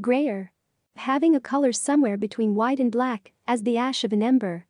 Grayer. Having a color somewhere between white and black, as the ash of an ember.